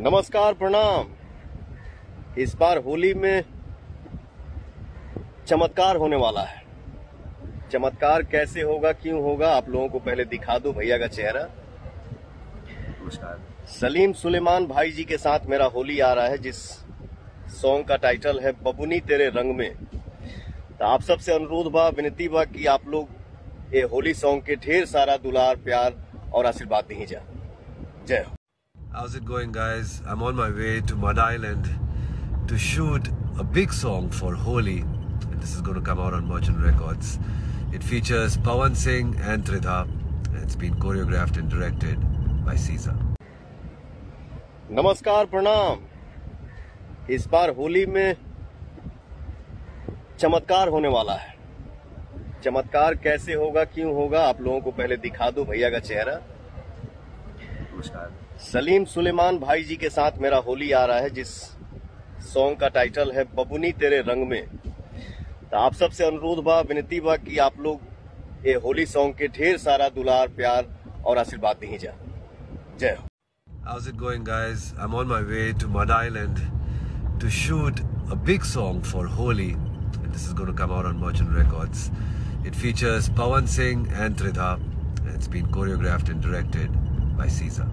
नमस्कार प्रणाम। इस बार होली में चमत्कार होने वाला है। चमत्कार कैसे होगा क्यों होगा आप लोगों को पहले दिखा दो भैया का चेहरा। नमस्कार। सलीम सुलेमान भाई जी के साथ मेरा होली आ रहा है जिस सॉन्ग का टाइटल है बबुनी तेरे रंग में। तो आप सबसे अनुरोध बा विनती बा कि आप लोग ये होली सॉन्ग के ढेर सारा दुलार प्यार और आशीर्वाद दी जा जय हो। How's it going, guys? I'm on my way to Mud Island to shoot a big song for Holi. And this is going to come out on Merchant Records. It features Pawan Singh and Tridha. And it's been choreographed and directed by Caesar. नमस्कार प्रणाम इस बार होली में चमत्कार होने वाला है चमत्कार कैसे होगा क्यों होगा आप लोगों को पहले दिखा दो भैया का चेहरा नमस्कार सलीम सुलेमान भाई जी के साथ मेरा होली आ रहा है जिस सॉन्ग का टाइटल है बबुनी तेरे रंग में तो आप सबसे अनुरोध बा विनती बा कि आप लोग ये होली सॉन्ग के ढेर सारा दुलार प्यार और आशीर्वाद दी जा जय हो How's it going, guys? I'm on my way to Mud Island to shoot a big song for Holi. And this is going to come out on Merchant Records. It features Pawan Singh and Tridha. And it's been choreographed and directed by Caesar.